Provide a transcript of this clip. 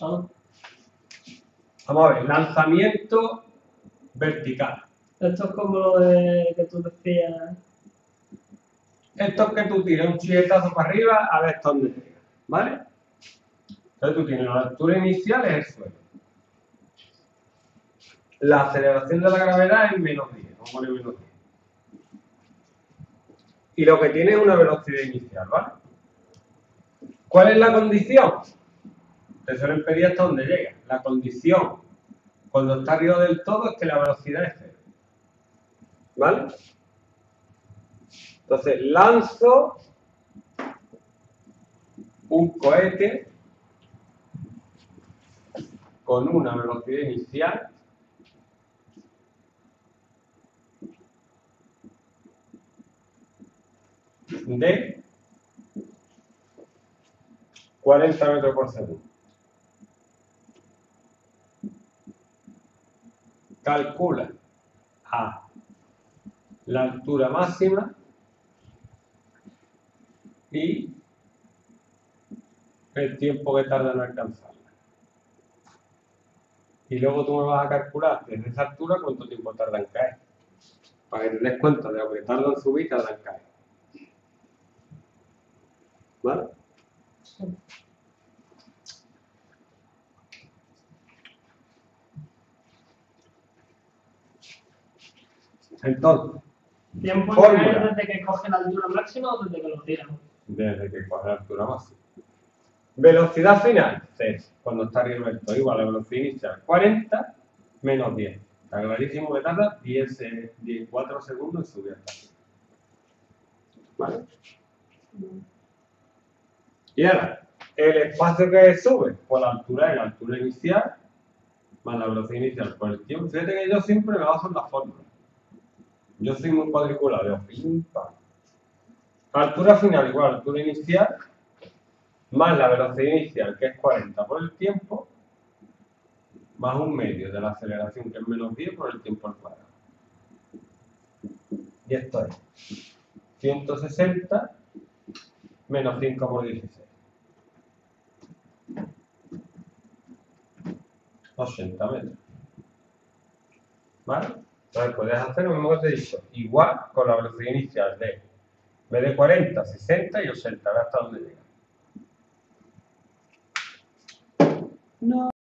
Ah, Vamos a ver, lanzamiento vertical. Esto es como lo de que tú decías. Esto es que tú tiras un chilletazo para arriba a ver dónde llega, ¿vale? Entonces tú tienes la altura inicial es el suelo. La aceleración de la gravedad es menos 10, vamos a poner menos 10. Y lo que tiene es una velocidad inicial, ¿vale? ¿Cuál es la condición? Te suelen pedir hasta dónde llega. La condición cuando está arriba del todo es que la velocidad es cero. ¿Vale? Entonces lanzo un cohete con una velocidad inicial de 40 metros por segundo. Calcula a la altura máxima y el tiempo que tarda en alcanzarla. Y luego tú me vas a calcular desde esa altura cuánto tiempo tarda en caer. Para que te des cuenta de lo que tarda en subir y tarda en caer. ¿Vale? Entonces, ¿Tiempo Fórmula. desde que coge la altura máxima o desde que lo tiran? desde que coge la altura máxima. Velocidad final, 6, cuando está todo, igual a velocidad inicial, 40 menos 10. Está clarísimo que tarda 10, eh, 10 4 segundos en subir hasta arriba. ¿Vale? Y ahora, el espacio que sube, por la altura es la altura inicial, más la velocidad inicial por el tiempo. Fíjate que yo siempre me baso en la fórmula. Yo soy muy cuadriculado, pim, pam. Altura final igual a altura inicial, más la velocidad inicial, que es 40 por el tiempo, más un medio de la aceleración, que es menos 10 por el tiempo al cuadrado. Y esto es 160 menos 5 por 16. 80 metros. ¿Vale? Entonces puedes hacer lo mismo que te he dicho, igual con la velocidad inicial de, vez de 40, 60 y 80, a ver hasta dónde llega. No.